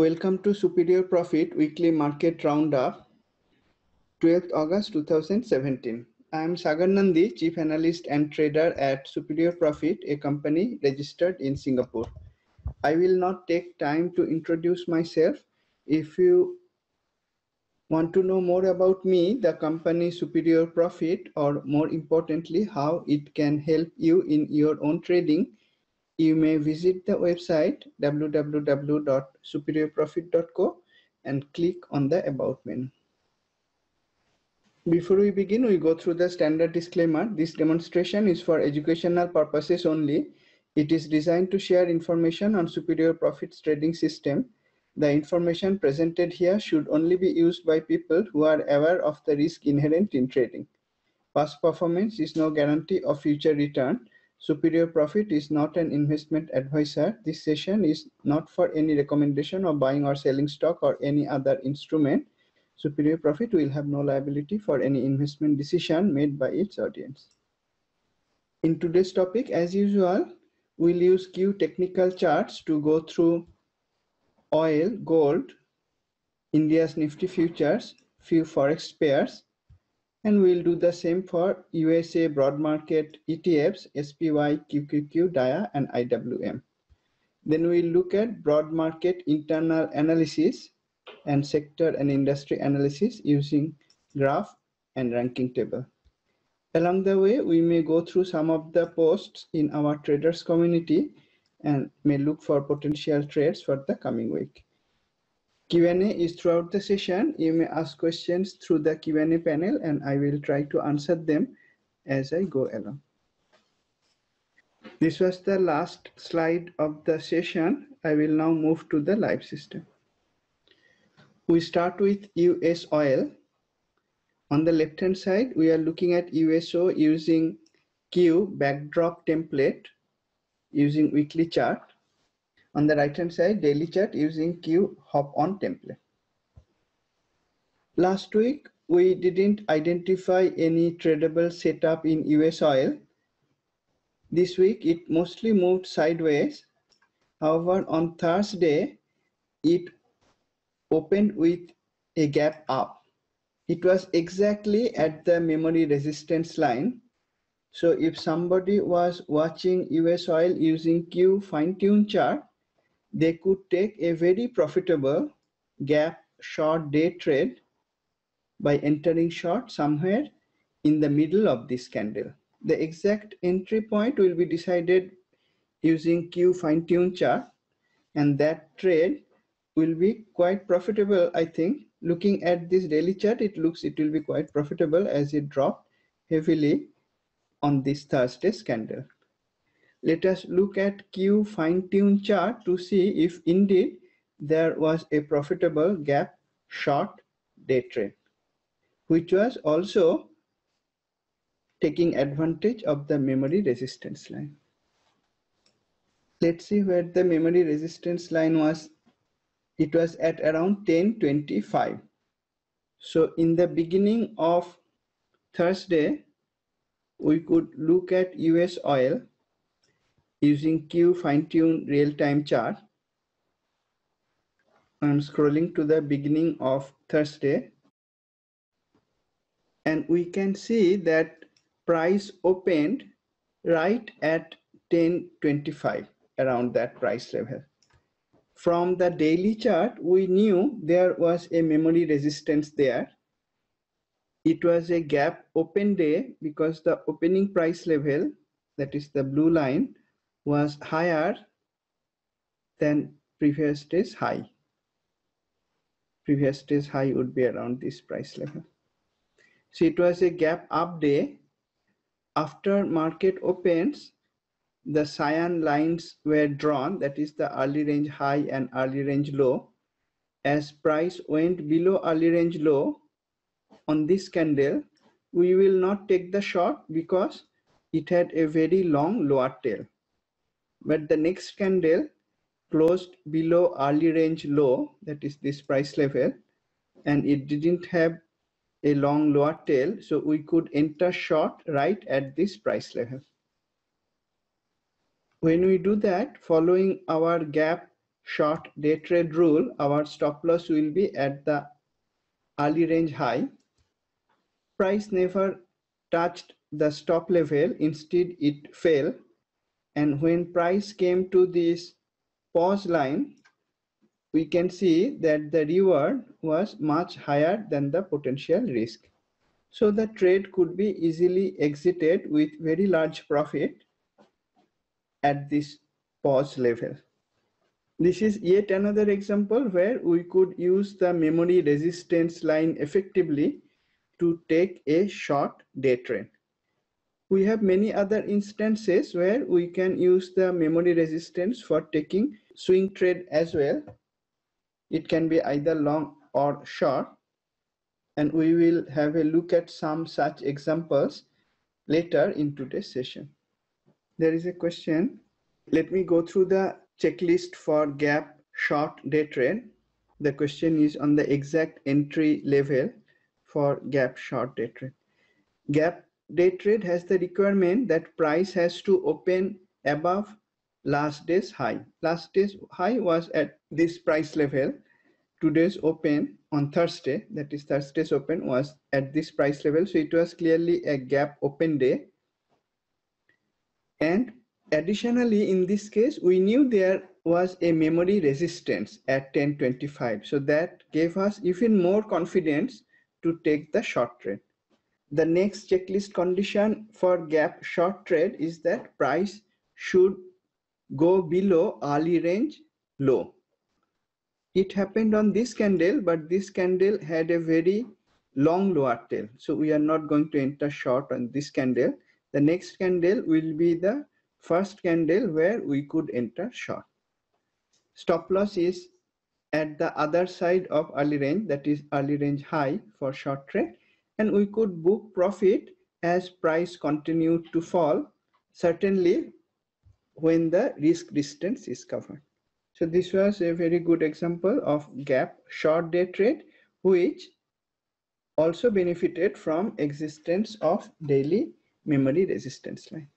Welcome to Superior Profit Weekly Market Roundup, 12th August 2017. I am Sagar Nandi, Chief Analyst and Trader at Superior Profit, a company registered in Singapore. I will not take time to introduce myself. If you want to know more about me, the company Superior Profit, or more importantly, how it can help you in your own trading, you may visit the website www.superiorprofit.co and click on the About menu. Before we begin, we go through the standard disclaimer. This demonstration is for educational purposes only. It is designed to share information on Superior Profits trading system the information presented here should only be used by people who are aware of the risk inherent in trading. Past performance is no guarantee of future return. Superior Profit is not an investment advisor. This session is not for any recommendation of buying or selling stock or any other instrument. Superior Profit will have no liability for any investment decision made by its audience. In today's topic, as usual, we'll use Q technical charts to go through oil, gold, India's Nifty futures, few forex pairs, and we'll do the same for USA broad market ETFs, SPY, QQQ, DIA, and IWM. Then we'll look at broad market internal analysis and sector and industry analysis using graph and ranking table. Along the way, we may go through some of the posts in our traders community and may look for potential trades for the coming week. Q&A is throughout the session. You may ask questions through the Q&A panel and I will try to answer them as I go along. This was the last slide of the session. I will now move to the live system. We start with US oil. On the left hand side, we are looking at USO using Q backdrop template using weekly chart. On the right hand side, daily chart using Q hop on template. Last week, we didn't identify any tradable setup in US oil. This week, it mostly moved sideways. However, on Thursday, it opened with a gap up. It was exactly at the memory resistance line so if somebody was watching US oil using Q fine tune chart, they could take a very profitable gap short day trade by entering short somewhere in the middle of this candle. The exact entry point will be decided using Q fine tune chart and that trade will be quite profitable I think looking at this daily chart it looks it will be quite profitable as it dropped heavily on this Thursday candle. Let us look at Q fine-tune chart to see if indeed there was a profitable gap short day trade, which was also taking advantage of the memory resistance line. Let's see where the memory resistance line was. It was at around 1025. So in the beginning of Thursday, we could look at US oil using Q fine-tune real-time chart. I'm scrolling to the beginning of Thursday. And we can see that price opened right at 1025 around that price level. From the daily chart, we knew there was a memory resistance there it was a gap open day because the opening price level, that is the blue line, was higher than previous day's high. Previous day's high would be around this price level. So it was a gap up day. After market opens, the cyan lines were drawn, that is the early range high and early range low. As price went below early range low, on this candle, we will not take the short because it had a very long lower tail. But the next candle closed below early range low, that is this price level, and it didn't have a long lower tail, so we could enter short right at this price level. When we do that, following our gap short day trade rule, our stop loss will be at the early range high. Price never touched the stop level, instead it fell. And when price came to this pause line, we can see that the reward was much higher than the potential risk. So the trade could be easily exited with very large profit at this pause level. This is yet another example where we could use the memory resistance line effectively to take a short day trade. We have many other instances where we can use the memory resistance for taking swing trade as well. It can be either long or short. And we will have a look at some such examples later in today's session. There is a question. Let me go through the checklist for gap short day trade. The question is on the exact entry level for gap short day trade. Gap day trade has the requirement that price has to open above last day's high. Last day's high was at this price level. Today's open on Thursday, that is Thursday's open was at this price level. So it was clearly a gap open day. And Additionally, in this case, we knew there was a memory resistance at 1025. So that gave us even more confidence to take the short trade. The next checklist condition for gap short trade is that price should go below early range low. It happened on this candle, but this candle had a very long lower tail. So we are not going to enter short on this candle. The next candle will be the first candle where we could enter short. Stop loss is at the other side of early range, that is early range high for short trade, and we could book profit as price continued to fall, certainly when the risk distance is covered. So this was a very good example of gap short day trade, which also benefited from existence of daily memory resistance line.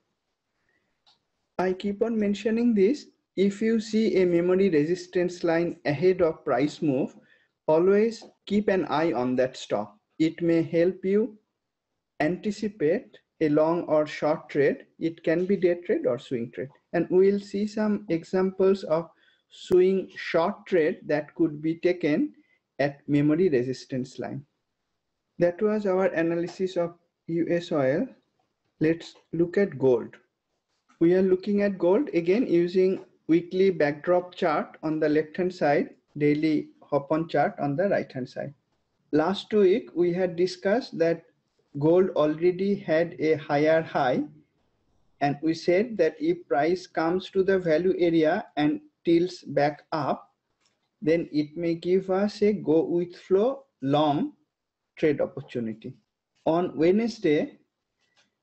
I keep on mentioning this. If you see a memory resistance line ahead of price move, always keep an eye on that stop. It may help you anticipate a long or short trade. It can be day trade or swing trade. And we'll see some examples of swing short trade that could be taken at memory resistance line. That was our analysis of US oil. Let's look at gold we are looking at gold again using weekly backdrop chart on the left hand side, daily hop on chart on the right hand side. Last week we had discussed that gold already had a higher high and we said that if price comes to the value area and tilts back up then it may give us a go with flow long trade opportunity. On Wednesday,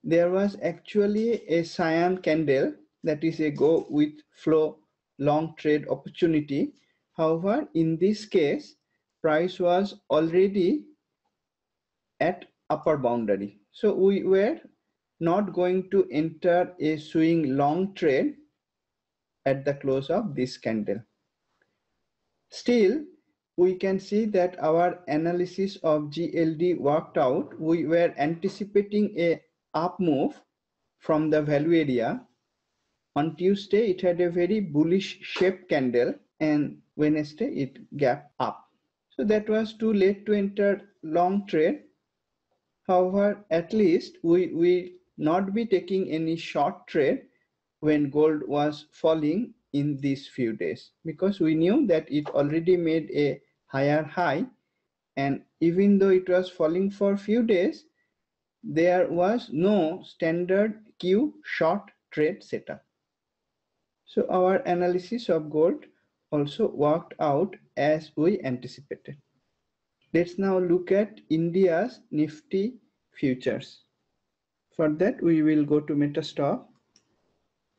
there was actually a cyan candle that is a go with flow long trade opportunity. However, in this case, price was already at upper boundary. So we were not going to enter a swing long trade at the close of this candle. Still, we can see that our analysis of GLD worked out. We were anticipating a up move from the value area. On Tuesday, it had a very bullish shape candle and Wednesday it gap up. So that was too late to enter long trade. However, at least we will not be taking any short trade when gold was falling in these few days because we knew that it already made a higher high and even though it was falling for a few days there was no standard Q short trade setup. So our analysis of gold also worked out as we anticipated. Let's now look at India's Nifty futures. For that, we will go to Metastock.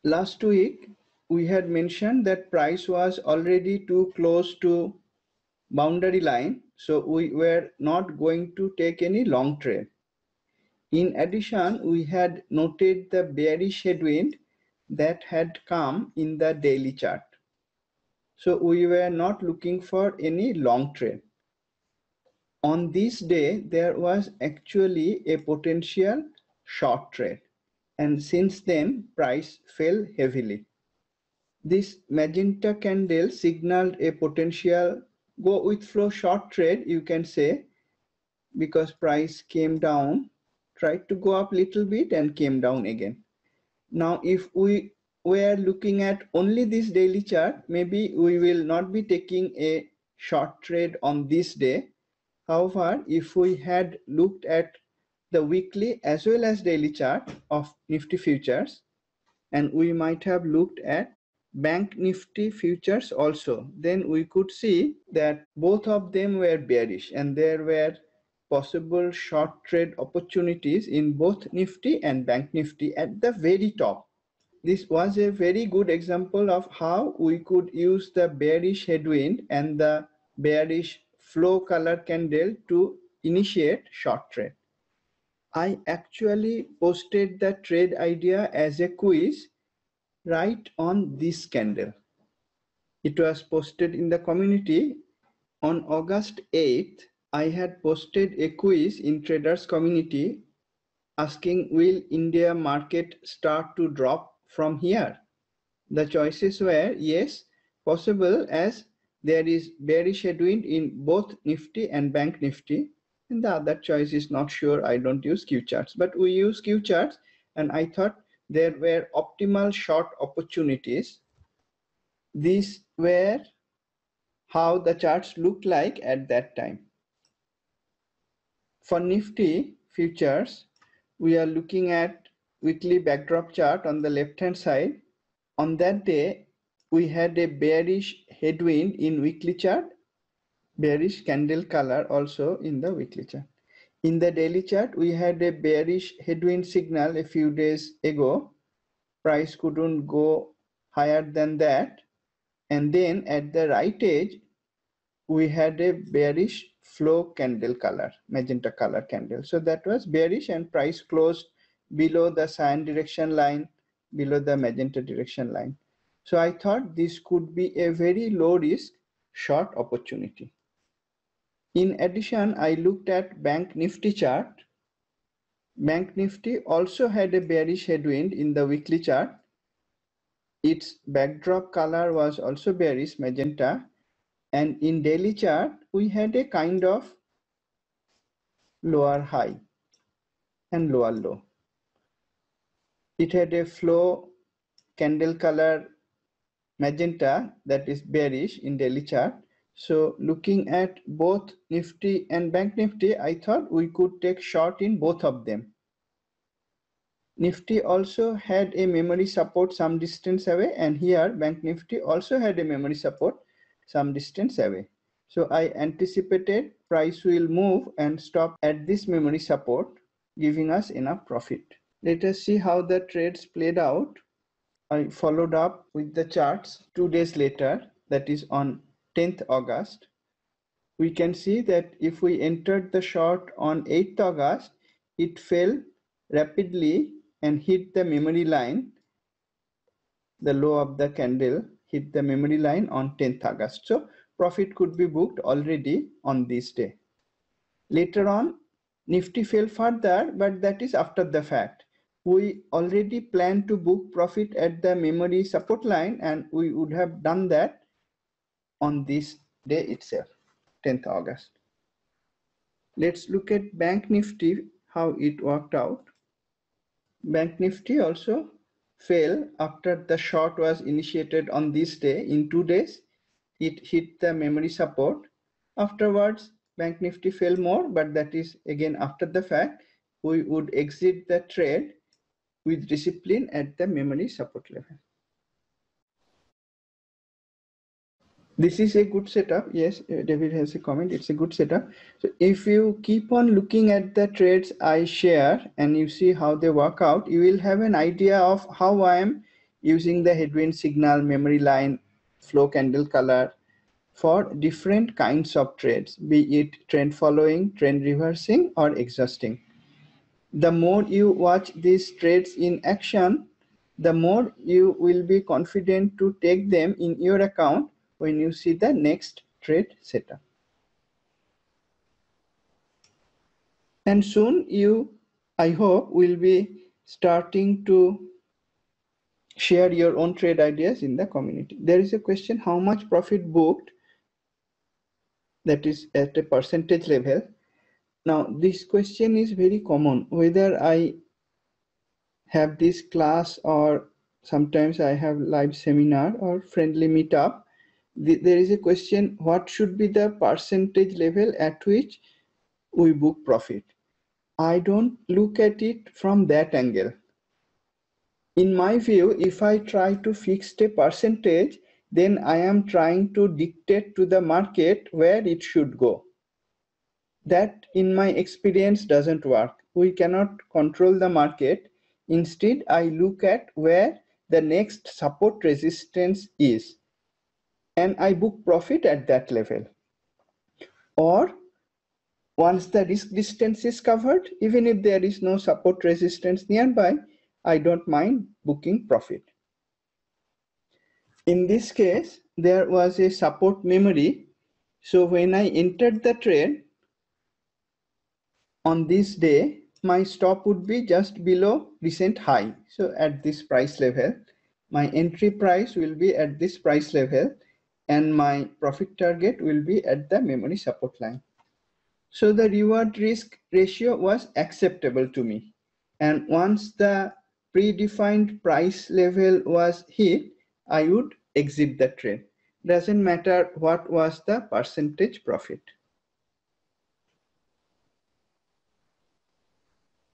Last week, we had mentioned that price was already too close to boundary line. So we were not going to take any long trade. In addition, we had noted the bearish headwind that had come in the daily chart. So we were not looking for any long trade. On this day, there was actually a potential short trade. And since then, price fell heavily. This magenta candle signaled a potential go with flow short trade, you can say, because price came down, tried to go up little bit and came down again. Now, if we were looking at only this daily chart, maybe we will not be taking a short trade on this day. However, if we had looked at the weekly as well as daily chart of Nifty futures, and we might have looked at Bank Nifty futures also, then we could see that both of them were bearish and there were possible short trade opportunities in both Nifty and Bank Nifty at the very top. This was a very good example of how we could use the bearish headwind and the bearish flow color candle to initiate short trade. I actually posted the trade idea as a quiz right on this candle. It was posted in the community on August 8th. I had posted a quiz in traders community asking will India market start to drop from here? The choices were yes, possible as there is bearish headwind in both Nifty and Bank Nifty. And the other choice is not sure. I don't use Q charts, but we use Q charts. And I thought there were optimal short opportunities. These were how the charts looked like at that time. For Nifty futures, we are looking at weekly backdrop chart on the left hand side. On that day, we had a bearish headwind in weekly chart, bearish candle color also in the weekly chart. In the daily chart, we had a bearish headwind signal a few days ago. Price couldn't go higher than that. And then at the right edge, we had a bearish flow candle color, magenta color candle. So that was bearish and price closed below the cyan direction line, below the magenta direction line. So I thought this could be a very low risk short opportunity. In addition, I looked at Bank Nifty chart. Bank Nifty also had a bearish headwind in the weekly chart. Its backdrop color was also bearish magenta. And in daily chart, we had a kind of lower high and lower low. It had a flow candle color magenta that is bearish in daily chart so looking at both Nifty and Bank Nifty, I thought we could take short in both of them. Nifty also had a memory support some distance away and here Bank Nifty also had a memory support some distance away. So I anticipated price will move and stop at this memory support giving us enough profit. Let us see how the trades played out. I followed up with the charts two days later that is on 10th August, we can see that if we entered the short on 8th August, it fell rapidly and hit the memory line. The low of the candle hit the memory line on 10th August. So profit could be booked already on this day. Later on, Nifty fell further, but that is after the fact. We already planned to book profit at the memory support line and we would have done that on this day itself, 10th August. Let's look at Bank Nifty, how it worked out. Bank Nifty also fell after the short was initiated on this day in two days. It hit the memory support. Afterwards, Bank Nifty fell more, but that is again after the fact. We would exit the trade with discipline at the memory support level. this is a good setup. Yes uh, david has a comment. It's a good setup. So if you keep on looking at the trades i share and you see how they work out you will have an idea of how i am using the headwind signal memory line flow candle color for different kinds of trades be it trend following trend reversing or exhausting the more you watch these trades in action the more you will be confident to take them in your account when you see the next trade setup. And soon you, I hope, will be starting to share your own trade ideas in the community. There is a question, how much profit booked that is at a percentage level. Now, this question is very common, whether I have this class or sometimes I have live seminar or friendly meetup. There is a question, what should be the percentage level at which we book profit? I don't look at it from that angle. In my view, if I try to fix a percentage, then I am trying to dictate to the market where it should go. That, in my experience, doesn't work. We cannot control the market. Instead, I look at where the next support resistance is and I book profit at that level. Or once the risk distance is covered, even if there is no support resistance nearby, I don't mind booking profit. In this case, there was a support memory. So when I entered the trade on this day, my stop would be just below recent high. So at this price level, my entry price will be at this price level and my profit target will be at the memory support line. So the reward risk ratio was acceptable to me. And once the predefined price level was hit, I would exit the trade. Doesn't matter what was the percentage profit.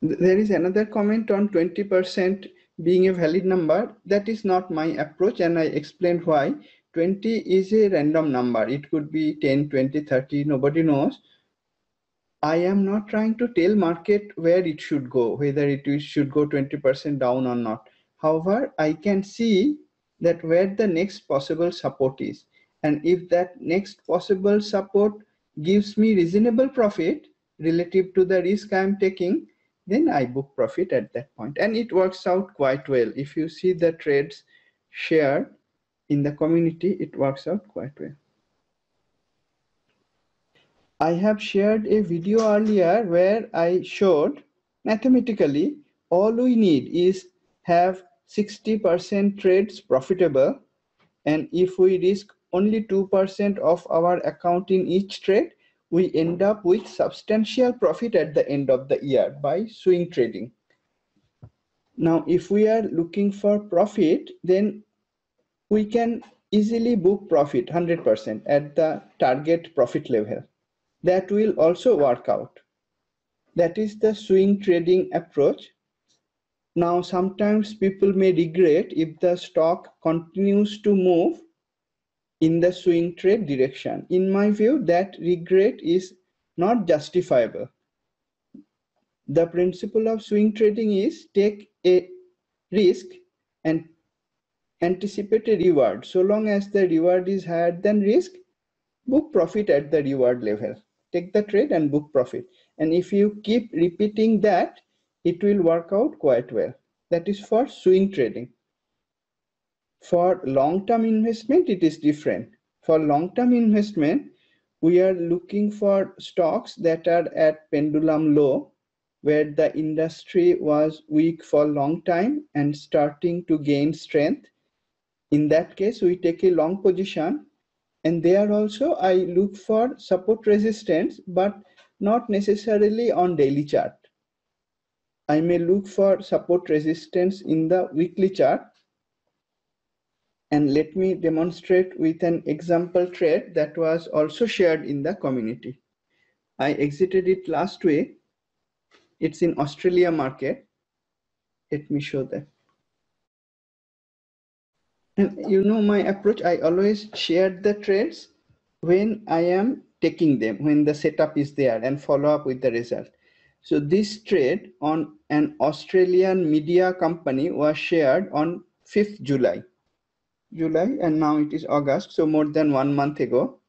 There is another comment on 20% being a valid number. That is not my approach and I explained why. 20 is a random number. It could be 10, 20, 30, nobody knows. I am not trying to tell market where it should go, whether it should go 20% down or not. However, I can see that where the next possible support is. And if that next possible support gives me reasonable profit relative to the risk I'm taking, then I book profit at that point. And it works out quite well. If you see the trades shared in the community, it works out quite well. I have shared a video earlier where I showed mathematically all we need is have 60% trades profitable and if we risk only 2% of our account in each trade, we end up with substantial profit at the end of the year by swing trading. Now, if we are looking for profit, then we can easily book profit 100% at the target profit level. That will also work out. That is the swing trading approach. Now, sometimes people may regret if the stock continues to move in the swing trade direction. In my view, that regret is not justifiable. The principle of swing trading is take a risk and anticipate a reward. So long as the reward is higher than risk, book profit at the reward level. Take the trade and book profit. And if you keep repeating that, it will work out quite well. That is for swing trading. For long-term investment, it is different. For long-term investment, we are looking for stocks that are at pendulum low, where the industry was weak for a long time and starting to gain strength. In that case, we take a long position and there also I look for support resistance, but not necessarily on daily chart. I may look for support resistance in the weekly chart and let me demonstrate with an example trade that was also shared in the community. I exited it last week. It's in Australia market. Let me show that. And you know my approach, I always share the trades when I am taking them, when the setup is there and follow up with the result. So this trade on an Australian media company was shared on 5th July. July and now it is August, so more than one month ago.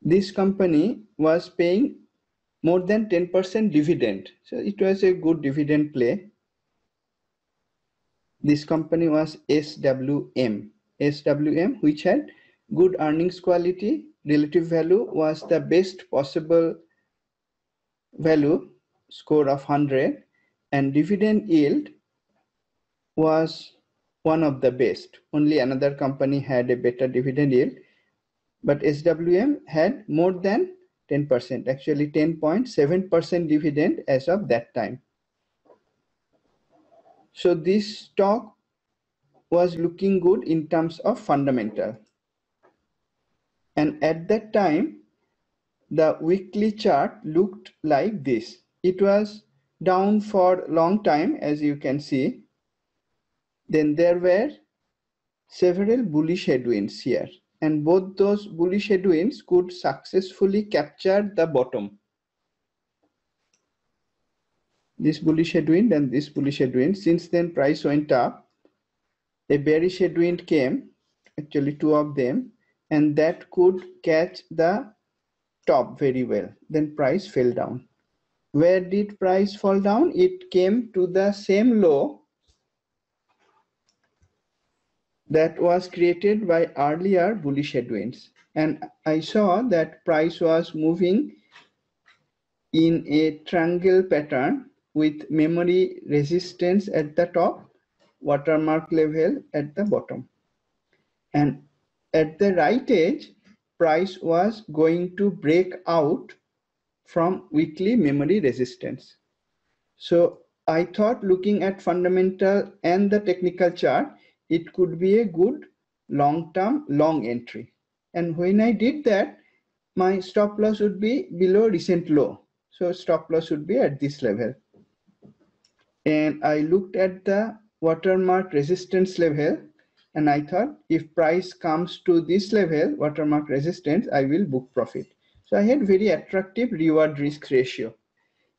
This company was paying more than 10% dividend. So it was a good dividend play. This company was SWM. SWM, which had good earnings quality, relative value was the best possible value, score of 100, and dividend yield was one of the best. Only another company had a better dividend yield, but SWM had more than 10%, actually 10.7% dividend as of that time. So this stock was looking good in terms of fundamental. And at that time, the weekly chart looked like this. It was down for long time, as you can see. Then there were several bullish headwinds here. And both those bullish headwinds could successfully capture the bottom. This bullish headwind and this bullish headwind. Since then, price went up. A bearish headwind came, actually two of them, and that could catch the top very well. Then price fell down. Where did price fall down? It came to the same low that was created by earlier bullish headwinds. And I saw that price was moving in a triangle pattern with memory resistance at the top, watermark level at the bottom. And at the right edge, price was going to break out from weekly memory resistance. So I thought looking at fundamental and the technical chart, it could be a good long-term long entry. And when I did that, my stop loss would be below recent low. So stop loss would be at this level. And I looked at the watermark resistance level and I thought if price comes to this level, watermark resistance, I will book profit. So I had very attractive reward risk ratio.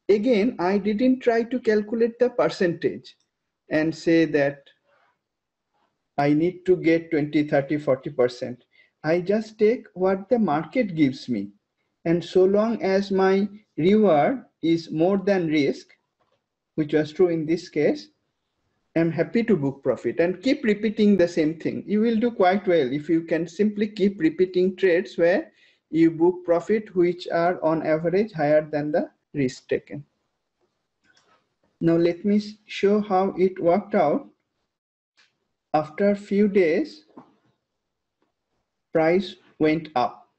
Again, I didn't try to calculate the percentage and say that I need to get 20, 30, 40%. I just take what the market gives me. And so long as my reward is more than risk, which was true in this case, I'm happy to book profit and keep repeating the same thing. You will do quite well if you can simply keep repeating trades where you book profit which are on average higher than the risk taken. Now let me show how it worked out. After a few days, price went up.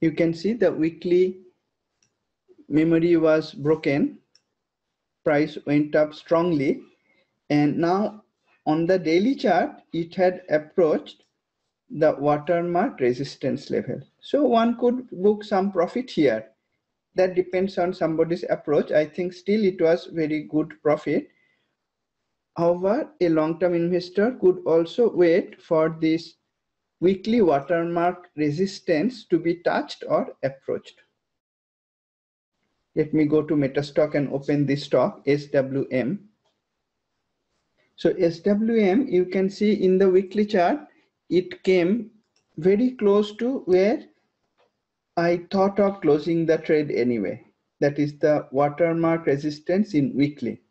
You can see the weekly memory was broken. Price went up strongly and now on the daily chart, it had approached the watermark resistance level. So one could book some profit here. That depends on somebody's approach. I think still it was very good profit. However, a long-term investor could also wait for this weekly watermark resistance to be touched or approached. Let me go to Metastock and open this stock, SWM. So SWM, you can see in the weekly chart, it came very close to where I thought of closing the trade anyway. That is the watermark resistance in weekly.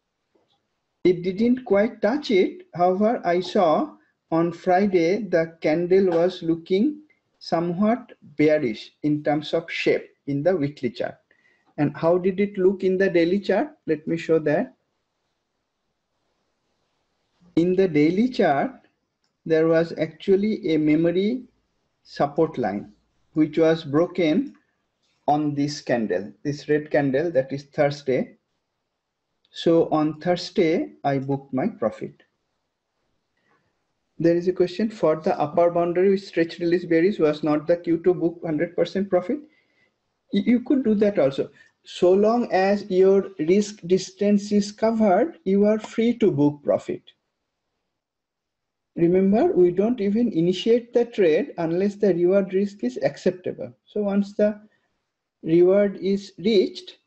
It didn't quite touch it. However, I saw on Friday, the candle was looking somewhat bearish in terms of shape in the weekly chart. And how did it look in the daily chart? Let me show that in the daily chart, there was actually a memory support line, which was broken on this candle, this red candle that is Thursday. So on Thursday, I booked my profit. There is a question for the upper boundary with stretch release berries was not the Q2 book 100% profit. You could do that also. So long as your risk distance is covered, you are free to book profit. Remember, we don't even initiate the trade unless the reward risk is acceptable. So once the reward is reached,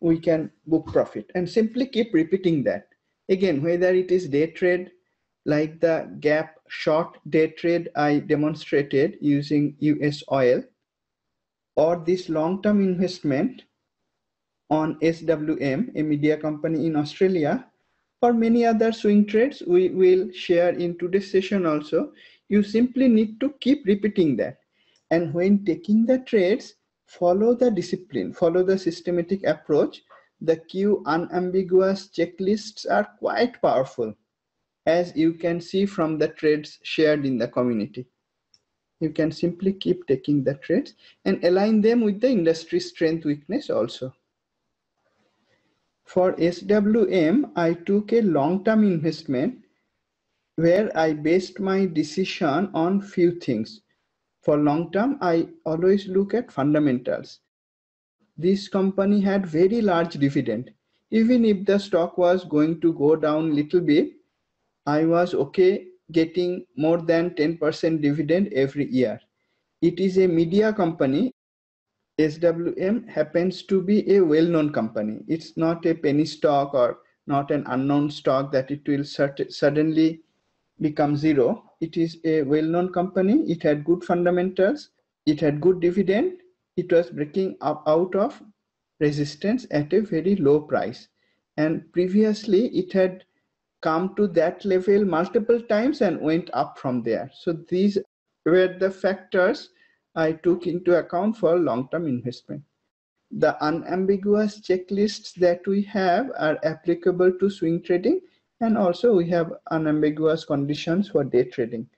we can book profit and simply keep repeating that. Again, whether it is day trade, like the gap short day trade I demonstrated using US oil, or this long-term investment on SWM, a media company in Australia, or many other swing trades we will share in today's session also. You simply need to keep repeating that. And when taking the trades, follow the discipline, follow the systematic approach. The Q unambiguous checklists are quite powerful, as you can see from the trades shared in the community. You can simply keep taking the trades and align them with the industry strength weakness also. For SWM, I took a long-term investment where I based my decision on few things. For long term, I always look at fundamentals. This company had very large dividend. Even if the stock was going to go down little bit, I was okay getting more than 10% dividend every year. It is a media company SWM happens to be a well-known company. It's not a penny stock or not an unknown stock that it will suddenly become zero. It is a well-known company. It had good fundamentals. It had good dividend. It was breaking up out of resistance at a very low price. And previously it had come to that level multiple times and went up from there. So these were the factors I took into account for long-term investment. The unambiguous checklists that we have are applicable to swing trading and also we have unambiguous conditions for day trading.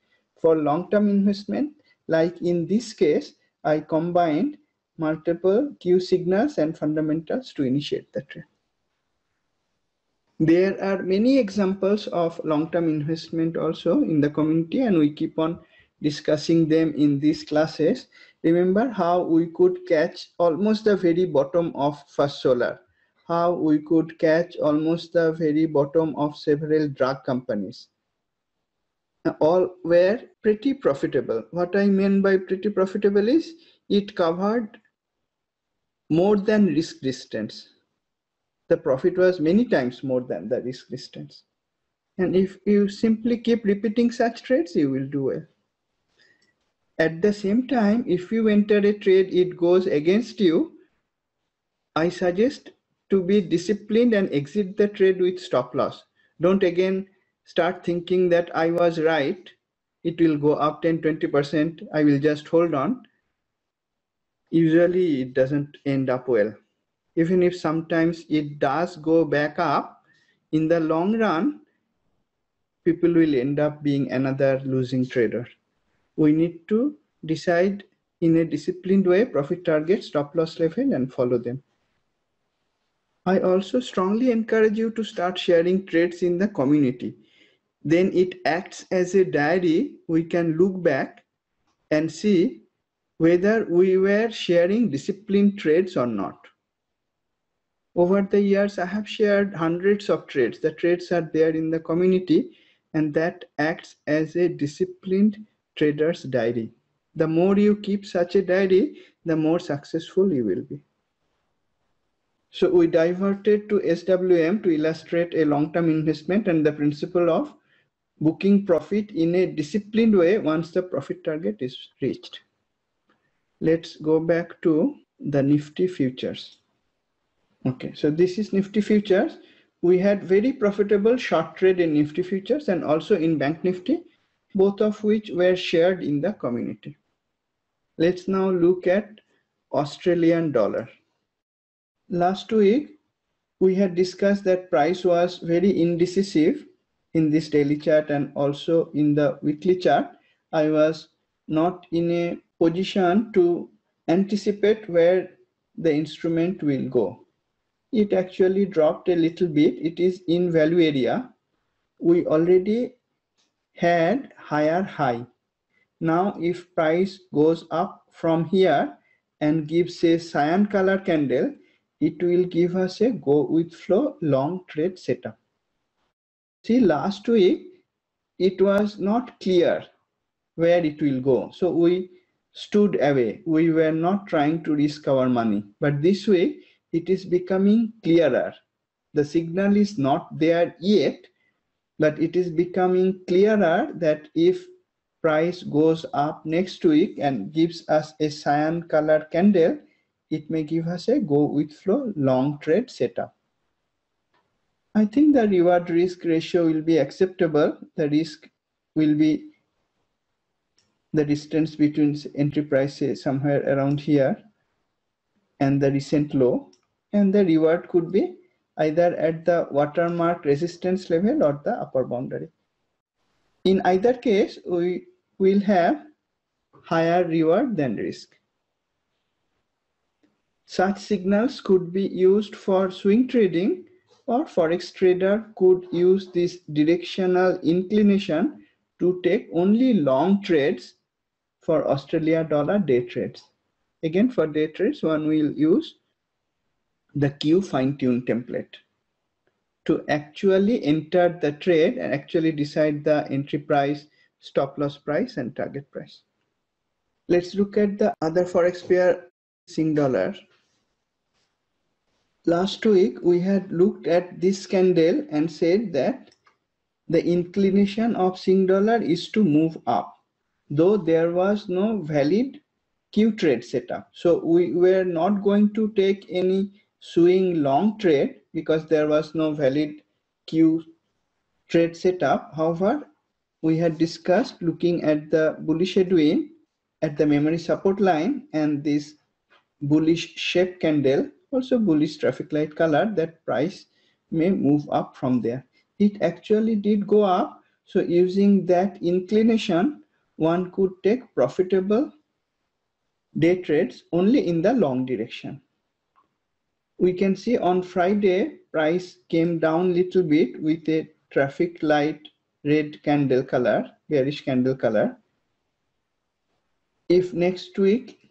For long-term investment, like in this case, I combined multiple Q signals and fundamentals to initiate the trade. There are many examples of long-term investment also in the community and we keep on discussing them in these classes, remember how we could catch almost the very bottom of First Solar, how we could catch almost the very bottom of several drug companies. All were pretty profitable. What I mean by pretty profitable is it covered more than risk distance. The profit was many times more than the risk distance. And if you simply keep repeating such trades, you will do well. At the same time, if you enter a trade, it goes against you, I suggest to be disciplined and exit the trade with stop loss. Don't again start thinking that I was right. It will go up 10, 20%. I will just hold on. Usually it doesn't end up well. Even if sometimes it does go back up, in the long run, people will end up being another losing trader we need to decide in a disciplined way profit target, stop loss level and follow them. I also strongly encourage you to start sharing trades in the community. Then it acts as a diary. We can look back and see whether we were sharing disciplined trades or not. Over the years, I have shared hundreds of trades. The trades are there in the community and that acts as a disciplined trader's diary. The more you keep such a diary, the more successful you will be. So we diverted to SWM to illustrate a long-term investment and the principle of booking profit in a disciplined way once the profit target is reached. Let's go back to the Nifty futures. Okay, so this is Nifty futures. We had very profitable short trade in Nifty futures and also in Bank Nifty both of which were shared in the community. Let's now look at Australian dollar. Last week, we had discussed that price was very indecisive in this daily chart and also in the weekly chart. I was not in a position to anticipate where the instrument will go. It actually dropped a little bit. It is in value area. We already had higher high. Now if price goes up from here and gives a cyan color candle, it will give us a go with flow long trade setup. See last week, it was not clear where it will go. So we stood away. We were not trying to risk our money. But this week, it is becoming clearer. The signal is not there yet, but it is becoming clearer that if price goes up next week and gives us a cyan color candle, it may give us a go with flow long trade setup. I think the reward risk ratio will be acceptable. The risk will be the distance between entry prices somewhere around here and the recent low and the reward could be either at the watermark resistance level or the upper boundary. In either case, we will have higher reward than risk. Such signals could be used for swing trading or forex trader could use this directional inclination to take only long trades for Australia dollar day trades. Again, for day trades, one will use the Q fine tune template to actually enter the trade and actually decide the entry price, stop loss price, and target price. Let's look at the other forex pair, Sing dollar. Last week, we had looked at this candle and said that the inclination of Sing dollar is to move up, though there was no valid Q trade setup. So we were not going to take any swing long trade because there was no valid Q trade setup. However, we had discussed looking at the bullish headwind at the memory support line and this bullish shape candle also bullish traffic light color that price may move up from there. It actually did go up so using that inclination one could take profitable day trades only in the long direction. We can see on friday price came down little bit with a traffic light red candle color bearish candle color. If next week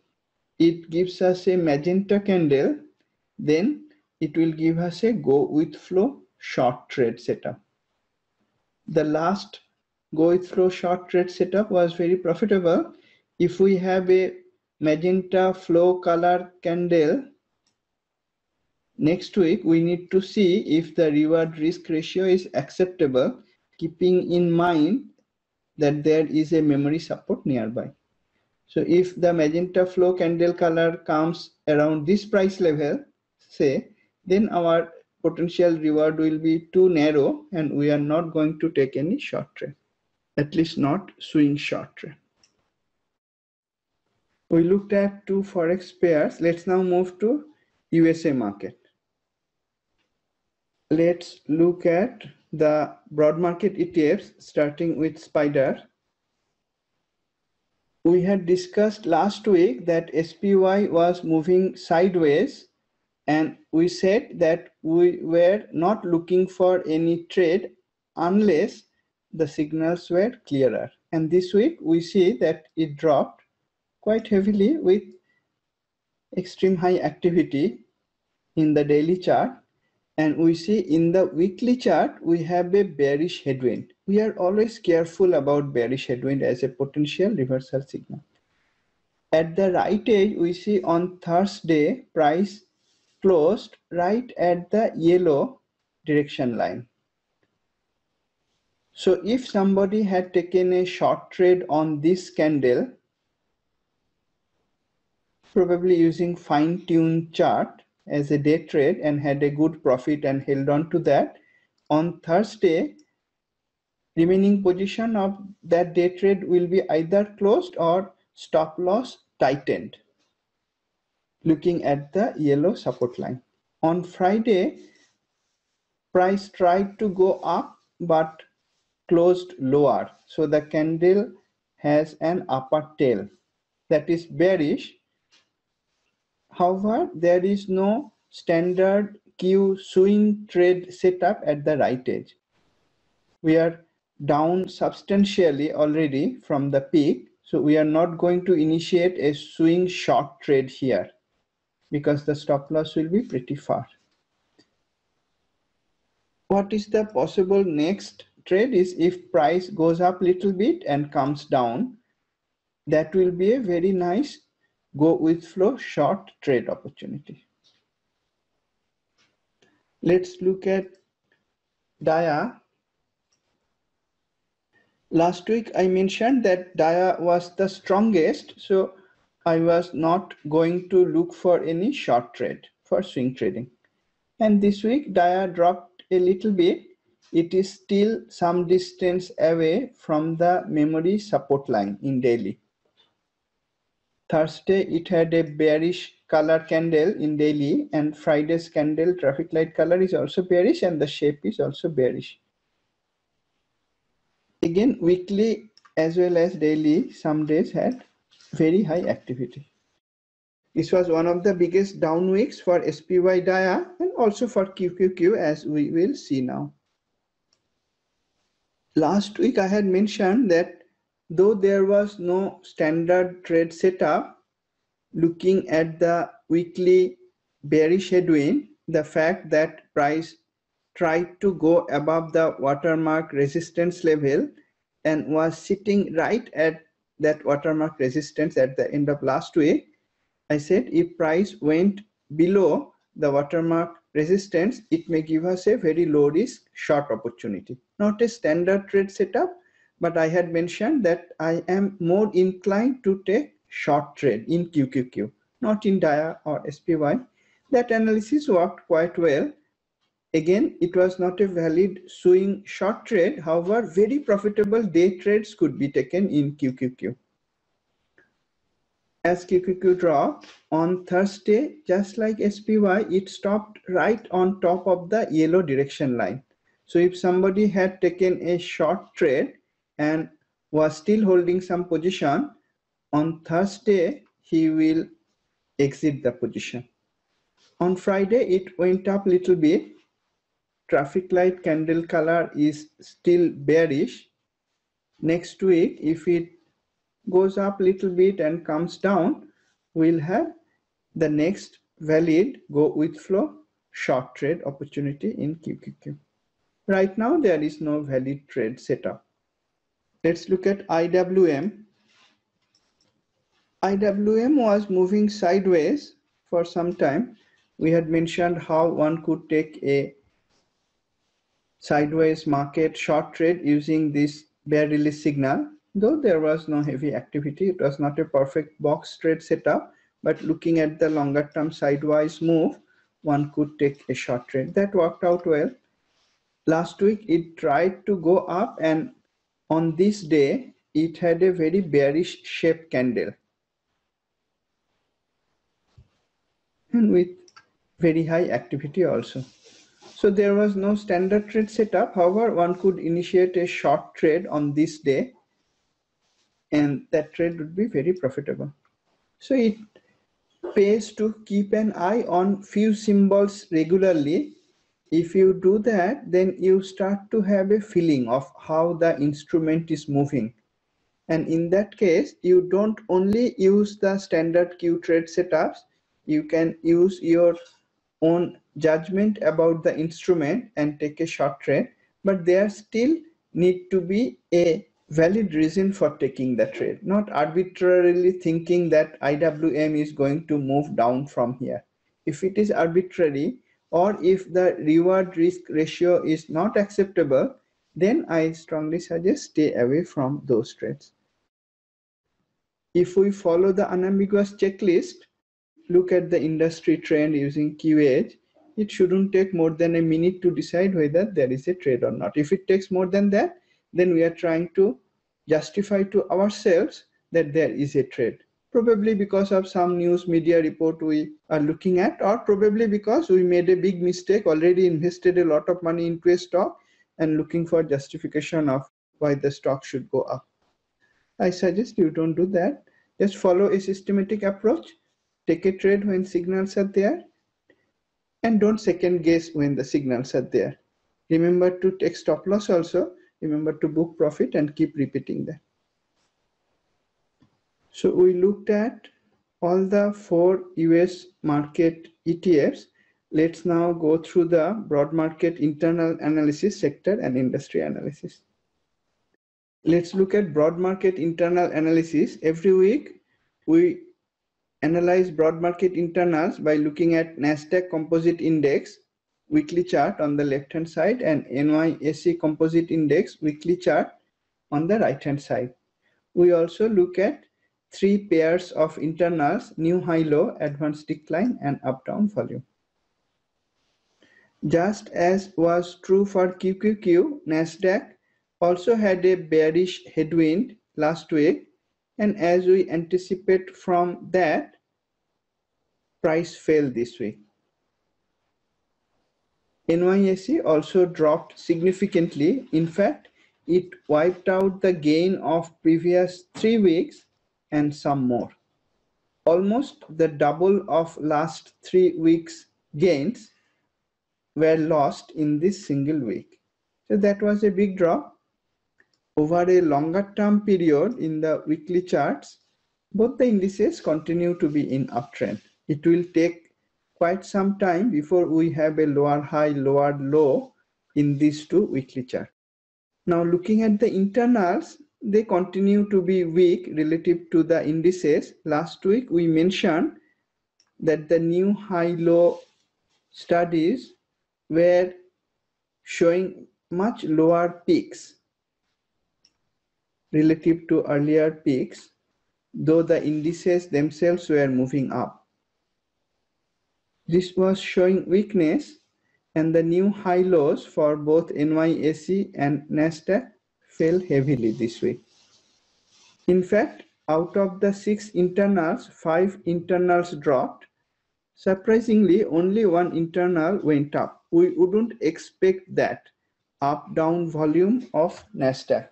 it gives us a magenta candle, then it will give us a go with flow short trade setup. The last go with flow short trade setup was very profitable. If we have a magenta flow color candle next week, we need to see if the reward risk ratio is acceptable, keeping in mind that there is a memory support nearby. So if the magenta flow candle color comes around this price level, say, then our potential reward will be too narrow and we are not going to take any short trade, at least not swing short trade. We looked at two forex pairs. Let's now move to USA market. Let's look at the broad market ETFs starting with SPDR we had discussed last week that SPY was moving sideways and we said that we were not looking for any trade unless the signals were clearer. And this week we see that it dropped quite heavily with extreme high activity in the daily chart. And we see in the weekly chart, we have a bearish headwind we are always careful about bearish headwind as a potential reversal signal. At the right edge, we see on Thursday, price closed right at the yellow direction line. So if somebody had taken a short trade on this candle, probably using fine-tuned chart as a day trade and had a good profit and held on to that, on Thursday, remaining position of that day trade will be either closed or stop loss tightened looking at the yellow support line. On friday price tried to go up but closed lower. So the candle has an upper tail that is bearish. However there is no standard q swing trade setup at the right edge. We are down substantially already from the peak. So we are not going to initiate a swing short trade here because the stop loss will be pretty far. What is the possible next trade is if price goes up little bit and comes down, that will be a very nice go with flow short trade opportunity. Let's look at DIA last week I mentioned that Dia was the strongest, so I was not going to look for any short trade for swing trading. And this week Dia dropped a little bit, it is still some distance away from the memory support line in daily. Thursday, it had a bearish color candle in daily and Friday's candle traffic light color is also bearish and the shape is also bearish. Again, weekly as well as daily, some days had very high activity. This was one of the biggest down weeks for SPY DIA and also for QQQ as we will see now. Last week I had mentioned that though there was no standard trade setup, looking at the weekly bearish headwind, the fact that price tried to go above the watermark resistance level and was sitting right at that watermark resistance at the end of last week, I said if price went below the watermark resistance, it may give us a very low risk short opportunity. Not a standard trade setup, but I had mentioned that I am more inclined to take short trade in QQQ, not in DIA or SPY. That analysis worked quite well. Again, it was not a valid swing short trade. However, very profitable day trades could be taken in QQQ. As QQQ dropped on Thursday, just like SPY, it stopped right on top of the yellow direction line. So if somebody had taken a short trade and was still holding some position, on Thursday, he will exit the position. On Friday, it went up a little bit. Traffic light candle color is still bearish. Next week, if it goes up a little bit and comes down, we'll have the next valid go with flow short trade opportunity in QQQ. Right now, there is no valid trade setup. Let's look at IWM. IWM was moving sideways for some time. We had mentioned how one could take a sideways market short trade using this bear release signal. Though there was no heavy activity, it was not a perfect box trade setup, but looking at the longer term sideways move, one could take a short trade. That worked out well. Last week, it tried to go up and on this day, it had a very bearish shape candle. and with very high activity also. So there was no standard trade setup. However, one could initiate a short trade on this day and that trade would be very profitable. So it pays to keep an eye on few symbols regularly. If you do that, then you start to have a feeling of how the instrument is moving. And in that case, you don't only use the standard Q trade setups, you can use your own judgment about the instrument and take a short trade but there still need to be a valid reason for taking the trade not arbitrarily thinking that iwm is going to move down from here. If it is arbitrary or if the reward risk ratio is not acceptable then i strongly suggest stay away from those trades. If we follow the unambiguous checklist look at the industry trend using QEdge, it shouldn't take more than a minute to decide whether there is a trade or not. If it takes more than that, then we are trying to justify to ourselves that there is a trade. Probably because of some news media report we are looking at, or probably because we made a big mistake, already invested a lot of money into a stock and looking for justification of why the stock should go up. I suggest you don't do that. Just follow a systematic approach take a trade when signals are there and don't second guess when the signals are there. Remember to take stop loss also. Remember to book profit and keep repeating that. So we looked at all the four US market ETFs. Let's now go through the broad market internal analysis, sector and industry analysis. Let's look at broad market internal analysis. Every week we Analyze broad market internals by looking at NASDAQ Composite Index weekly chart on the left hand side and NYSE Composite Index weekly chart on the right hand side. We also look at three pairs of internals, new high low, advanced decline and up down volume. Just as was true for QQQ, Nasdaq also had a bearish headwind last week and as we anticipate from that, price fell this week. NYSE also dropped significantly. In fact, it wiped out the gain of previous three weeks and some more. Almost the double of last three weeks gains were lost in this single week. So that was a big drop. Over a longer term period in the weekly charts, both the indices continue to be in uptrend. It will take quite some time before we have a lower high, lower low in these two weekly charts. Now looking at the internals, they continue to be weak relative to the indices. Last week we mentioned that the new high-low studies were showing much lower peaks relative to earlier peaks, though the indices themselves were moving up. This was showing weakness and the new high lows for both NYSE and NASDAQ fell heavily this week. In fact, out of the six internals, five internals dropped. Surprisingly, only one internal went up. We wouldn't expect that up-down volume of NASDAQ.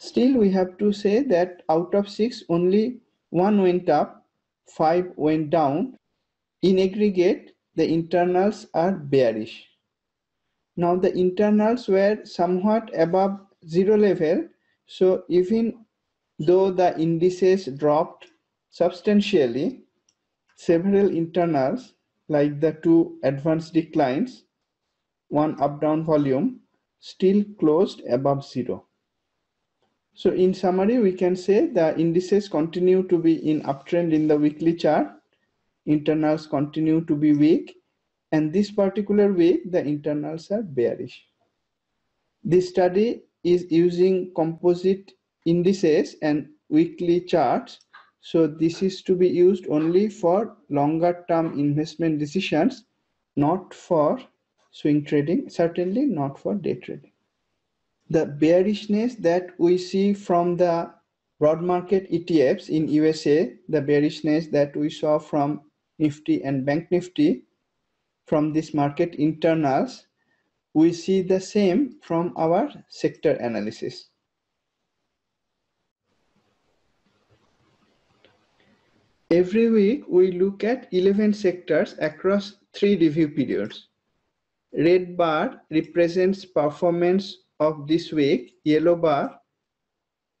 Still, we have to say that out of six, only one went up, five went down. In aggregate, the internals are bearish. Now the internals were somewhat above zero level. So even though the indices dropped substantially, several internals like the two advanced declines, one up down volume still closed above zero. So in summary, we can say the indices continue to be in uptrend in the weekly chart. Internals continue to be weak. And this particular week, the internals are bearish. This study is using composite indices and weekly charts. So this is to be used only for longer term investment decisions, not for swing trading, certainly not for day trading the bearishness that we see from the broad market ETFs in USA, the bearishness that we saw from Nifty and Bank Nifty from this market internals, we see the same from our sector analysis. Every week, we look at 11 sectors across three review periods. Red bar represents performance of this week, yellow bar,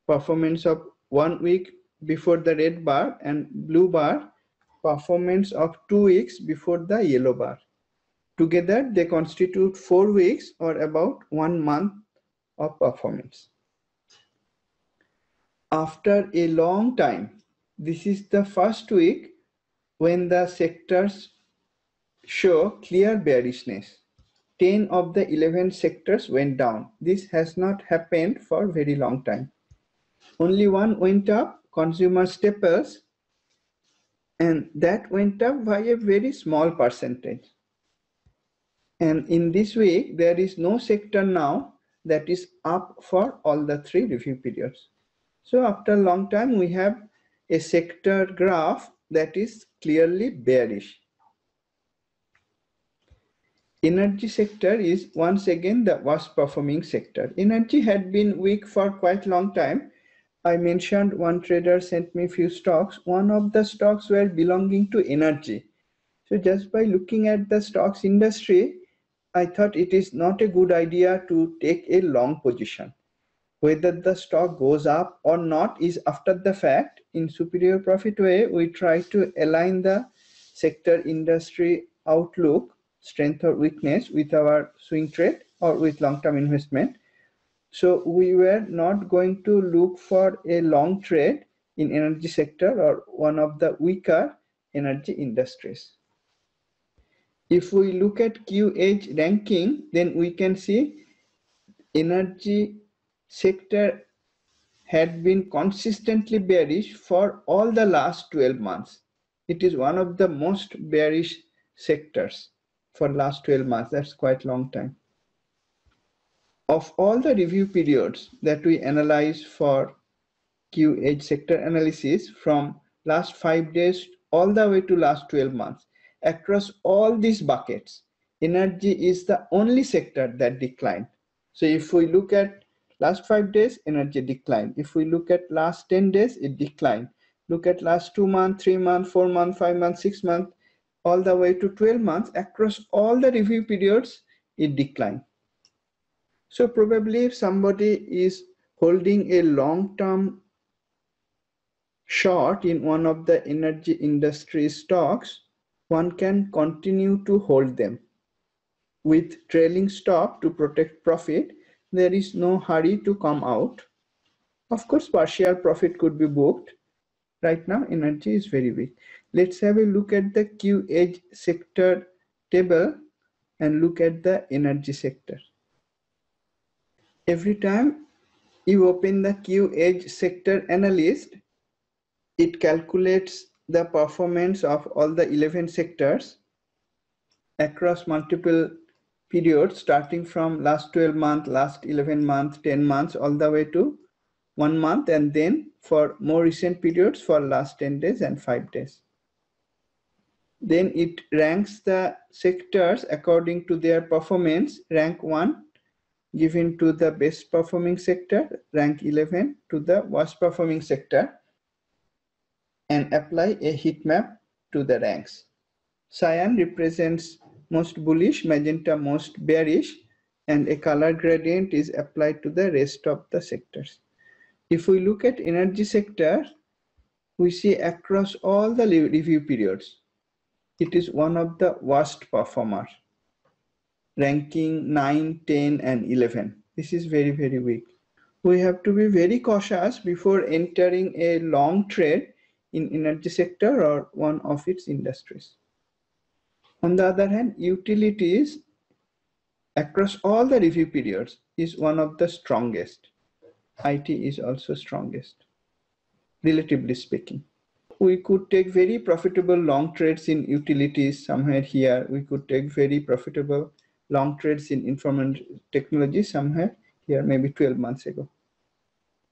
performance of one week before the red bar and blue bar, performance of two weeks before the yellow bar. Together, they constitute four weeks or about one month of performance. After a long time, this is the first week when the sectors show clear bearishness. 10 of the 11 sectors went down. This has not happened for very long time. Only one went up, consumer staples, and that went up by a very small percentage. And in this way, there is no sector now that is up for all the three review periods. So after a long time, we have a sector graph that is clearly bearish. Energy sector is once again the worst performing sector. Energy had been weak for quite a long time. I mentioned one trader sent me few stocks. One of the stocks were belonging to energy. So just by looking at the stocks industry, I thought it is not a good idea to take a long position. Whether the stock goes up or not is after the fact. In superior profit way, we try to align the sector industry outlook strength or weakness with our swing trade or with long-term investment. So we were not going to look for a long trade in energy sector or one of the weaker energy industries. If we look at QEdge ranking, then we can see energy sector had been consistently bearish for all the last 12 months. It is one of the most bearish sectors for last 12 months. That's quite long time. Of all the review periods that we analyze for QEdge sector analysis from last five days all the way to last 12 months, across all these buckets, energy is the only sector that declined. So if we look at last five days, energy declined. If we look at last 10 days, it declined. Look at last two months, three months, four months, five months, six months, all the way to 12 months, across all the review periods, it declined. So probably if somebody is holding a long-term short in one of the energy industry stocks, one can continue to hold them. With trailing stop to protect profit, there is no hurry to come out. Of course, partial profit could be booked. Right now, energy is very weak. Let's have a look at the Q edge sector table and look at the energy sector. Every time you open the Q edge sector analyst, it calculates the performance of all the 11 sectors across multiple periods starting from last 12 month, last 11 month, 10 months, all the way to one month and then for more recent periods for last 10 days and five days. Then it ranks the sectors according to their performance, rank one given to the best performing sector, rank 11 to the worst performing sector and apply a heat map to the ranks. Cyan represents most bullish, magenta most bearish, and a color gradient is applied to the rest of the sectors. If we look at energy sector, we see across all the review periods, it is one of the worst performers, ranking 9, 10, and 11. This is very, very weak. We have to be very cautious before entering a long trade in energy sector or one of its industries. On the other hand, utilities across all the review periods is one of the strongest. IT is also strongest, relatively speaking. We could take very profitable long trades in utilities somewhere here. We could take very profitable long trades in information technology somewhere here, maybe 12 months ago.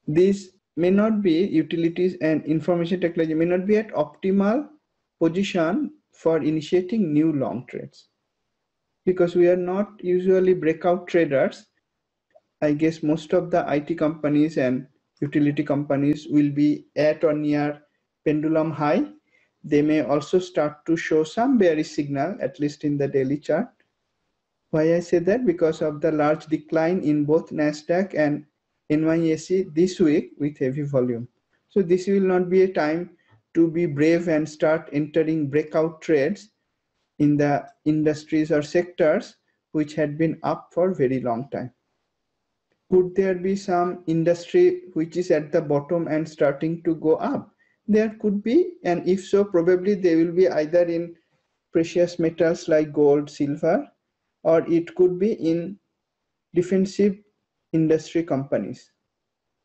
These may not be utilities and information technology may not be at optimal position for initiating new long trades because we are not usually breakout traders i guess most of the it companies and utility companies will be at or near pendulum high they may also start to show some bearish signal at least in the daily chart why i say that because of the large decline in both nasdaq and NYSE this week with heavy volume. So this will not be a time to be brave and start entering breakout trades in the industries or sectors which had been up for very long time. Could there be some industry which is at the bottom and starting to go up? There could be, and if so, probably they will be either in precious metals like gold, silver, or it could be in defensive industry companies.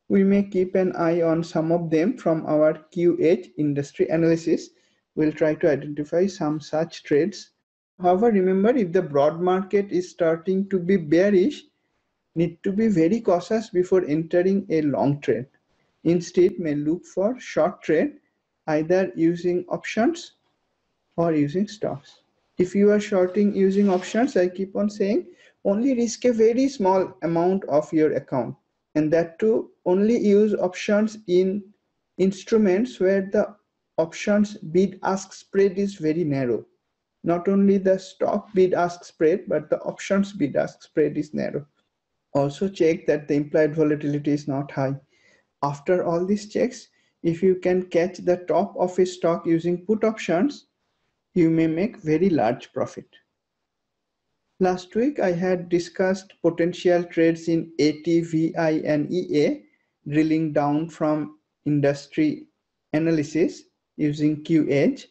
We may keep an eye on some of them from our QEdge industry analysis. We'll try to identify some such trades. However, remember if the broad market is starting to be bearish, need to be very cautious before entering a long trade. Instead, may look for short trade either using options or using stocks. If you are shorting using options, I keep on saying only risk a very small amount of your account. And that to only use options in instruments where the options bid ask spread is very narrow. Not only the stock bid ask spread but the options bid ask spread is narrow. Also check that the implied volatility is not high after all these checks if you can catch the top of a stock using put options you may make very large profit Last week, I had discussed potential trades in AT, VI, and EA, drilling down from industry analysis using QEdge.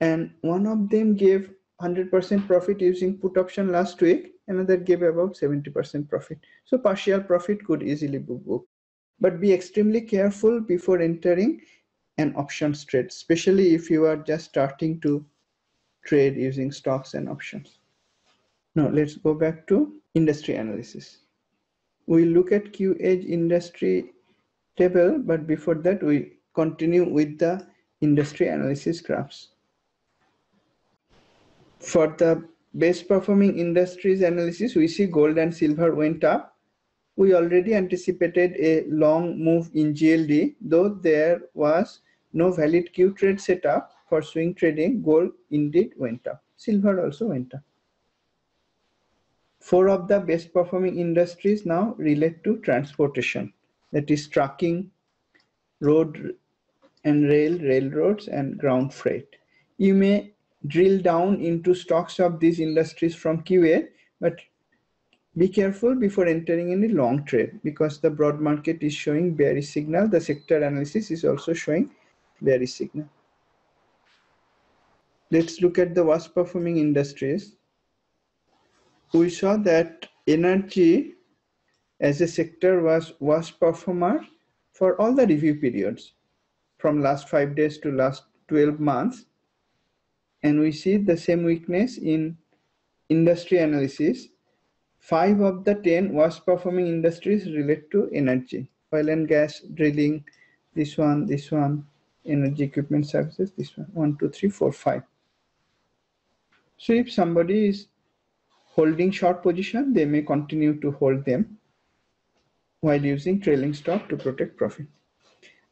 And one of them gave 100% profit using put option last week. Another gave about 70% profit. So partial profit could easily be booked. But be extremely careful before entering an options trade, especially if you are just starting to trade using stocks and options. Now let's go back to industry analysis. We look at QEdge industry table, but before that we continue with the industry analysis graphs. For the best performing industries analysis, we see gold and silver went up. We already anticipated a long move in GLD, though there was no valid Q trade setup for swing trading, gold indeed went up. Silver also went up. Four of the best performing industries now relate to transportation, that is trucking, road and rail, railroads, and ground freight. You may drill down into stocks of these industries from QA, but be careful before entering any long trade because the broad market is showing bearish signal. The sector analysis is also showing bearish signal. Let's look at the worst performing industries. We saw that energy as a sector was worst performer for all the review periods from last five days to last 12 months and we see the same weakness in industry analysis. Five of the 10 worst performing industries relate to energy, oil and gas, drilling, this one, this one, energy equipment services, this one, one, two, three, four, five. So if somebody is holding short position, they may continue to hold them while using trailing stop to protect profit.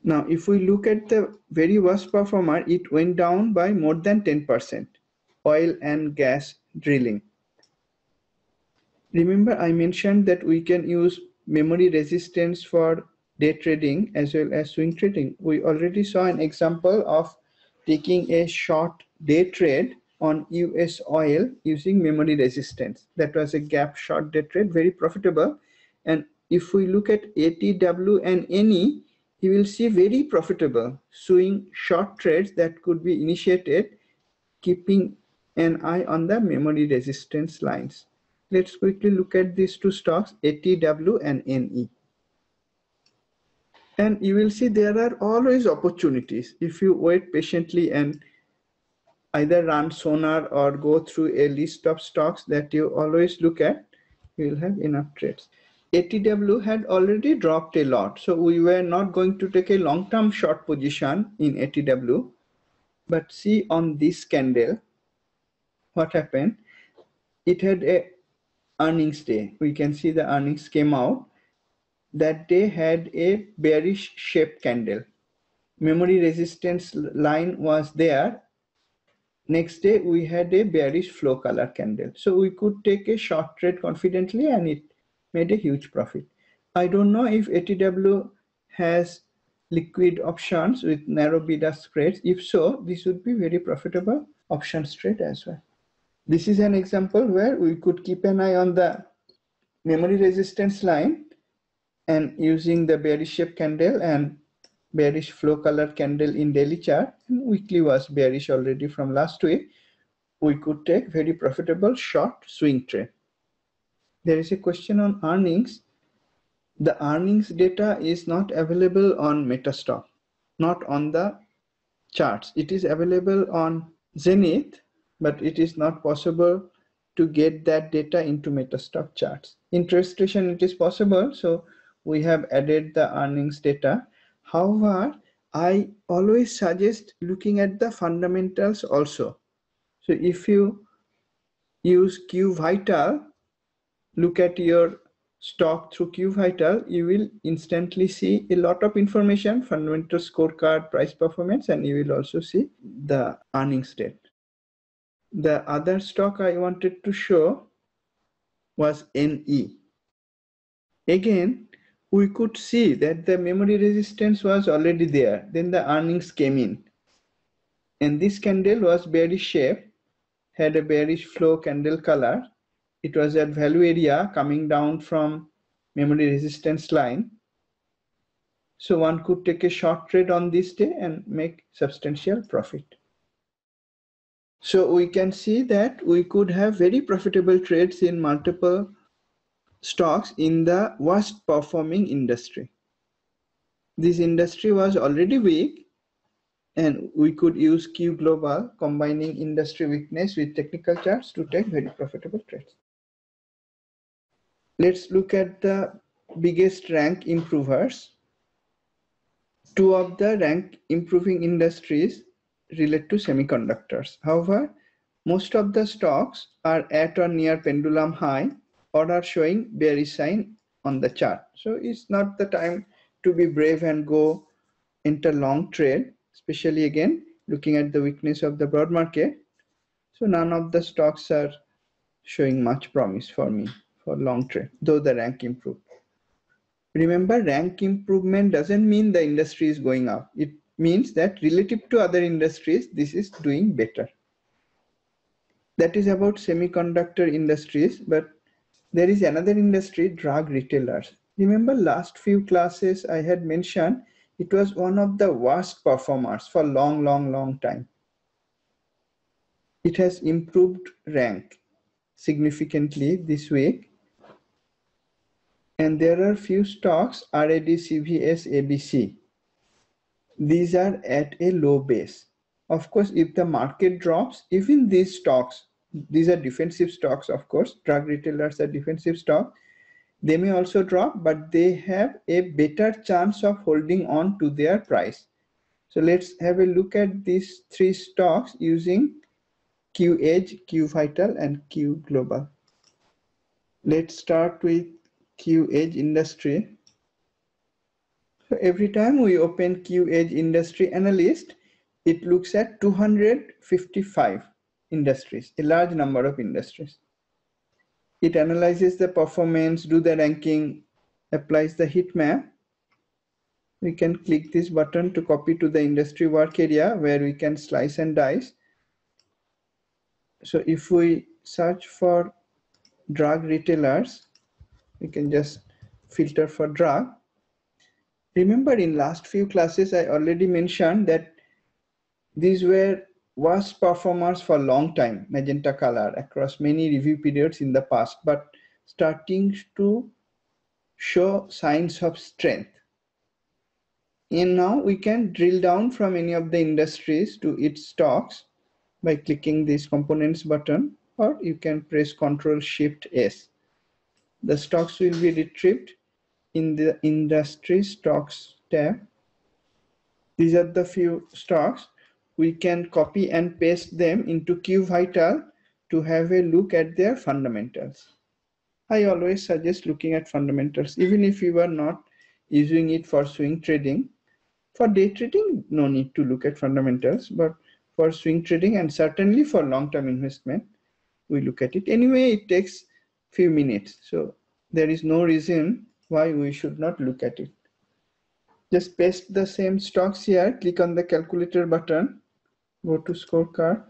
Now, if we look at the very worst performer, it went down by more than 10%, oil and gas drilling. Remember, I mentioned that we can use memory resistance for day trading as well as swing trading. We already saw an example of taking a short day trade on US oil using memory resistance. That was a gap short day trade, very profitable. And if we look at ATW and NE, you will see very profitable swing short trades that could be initiated keeping an eye on the memory resistance lines. Let's quickly look at these two stocks, ATW and NE. And you will see there are always opportunities if you wait patiently and either run sonar or go through a list of stocks that you always look at, you will have enough trades. ATW had already dropped a lot. So we were not going to take a long-term short position in ATW. But see on this candle, what happened? It had a earnings day. We can see the earnings came out. That day had a bearish shape candle. Memory resistance line was there. Next day, we had a bearish flow color candle. So we could take a short trade confidently and it made a huge profit. I don't know if ATW has liquid options with narrow bid-ask spreads. If so, this would be very profitable option trade as well. This is an example where we could keep an eye on the memory resistance line and using the bearish shape candle and bearish flow color candle in daily chart and weekly was bearish already from last week we could take very profitable short swing trade there is a question on earnings. The earnings data is not available on Metastock, not on the charts. It is available on Xenith, but it is not possible to get that data into Metastock charts. In TradeStation, it is possible. So we have added the earnings data. However, I always suggest looking at the fundamentals also. So if you use QVital, look at your stock through QVital, you will instantly see a lot of information, fundamental scorecard, price performance, and you will also see the earnings state. The other stock I wanted to show was NE. Again, we could see that the memory resistance was already there. Then the earnings came in. And this candle was bearish shape, had a bearish flow candle color it was at value area coming down from memory resistance line. So one could take a short trade on this day and make substantial profit. So we can see that we could have very profitable trades in multiple stocks in the worst performing industry. This industry was already weak and we could use Q Global combining industry weakness with technical charts to take very profitable trades. Let's look at the biggest rank improvers. Two of the rank improving industries relate to semiconductors. However, most of the stocks are at or near pendulum high or are showing bearish sign on the chart. So it's not the time to be brave and go enter long trade, especially again, looking at the weakness of the broad market. So none of the stocks are showing much promise for me for long trade, though the rank improved. Remember, rank improvement doesn't mean the industry is going up. It means that relative to other industries, this is doing better. That is about semiconductor industries, but there is another industry, drug retailers. Remember last few classes I had mentioned, it was one of the worst performers for long, long, long time. It has improved rank significantly this week. And there are few stocks, RAD, CVS, ABC. These are at a low base. Of course, if the market drops, even these stocks, these are defensive stocks, of course, drug retailers are defensive stock. They may also drop, but they have a better chance of holding on to their price. So let's have a look at these three stocks using Q Edge, Q Vital, and Q Global. Let's start with Q Edge Industry. So every time we open Q Edge Industry Analyst, it looks at 255 industries, a large number of industries. It analyzes the performance, do the ranking, applies the heat map. We can click this button to copy to the industry work area where we can slice and dice so if we search for drug retailers we can just filter for drug remember in last few classes i already mentioned that these were worst performers for a long time magenta color across many review periods in the past but starting to show signs of strength and now we can drill down from any of the industries to its stocks by clicking this components button or you can press Ctrl Shift S. The stocks will be retrieved in the industry stocks tab. These are the few stocks. We can copy and paste them into QVital to have a look at their fundamentals. I always suggest looking at fundamentals, even if you are not using it for swing trading. For day trading, no need to look at fundamentals, but for swing trading and certainly for long-term investment we look at it anyway it takes few minutes so there is no reason why we should not look at it. Just paste the same stocks here click on the calculator button go to scorecard